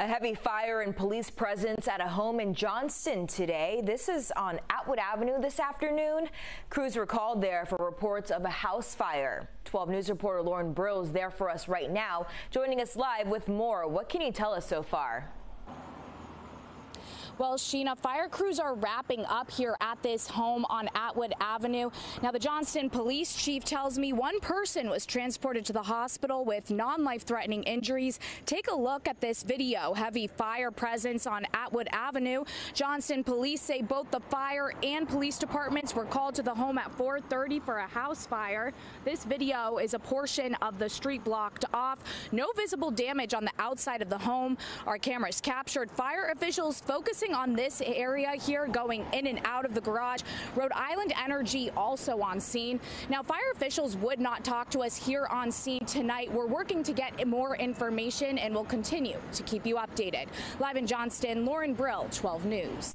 A heavy fire and police presence at a home in Johnston today. This is on Atwood Avenue this afternoon. Crews were called there for reports of a house fire. 12 News reporter Lauren Brill is there for us right now, joining us live with more. What can you tell us so far? Well, Sheena, fire crews are wrapping up here at this home on Atwood Avenue. Now, the Johnston police chief tells me one person was transported to the hospital with non-life threatening injuries. Take a look at this video. Heavy fire presence on Atwood Avenue. Johnston police say both the fire and police departments were called to the home at 430 for a house fire. This video is a portion of the street blocked off. No visible damage on the outside of the home. Our cameras captured fire officials focusing focusing on this area here going in and out of the garage. Rhode Island Energy also on scene. Now, fire officials would not talk to us here on scene tonight. We're working to get more information and will continue to keep you updated. Live in Johnston, Lauren Brill, 12 News.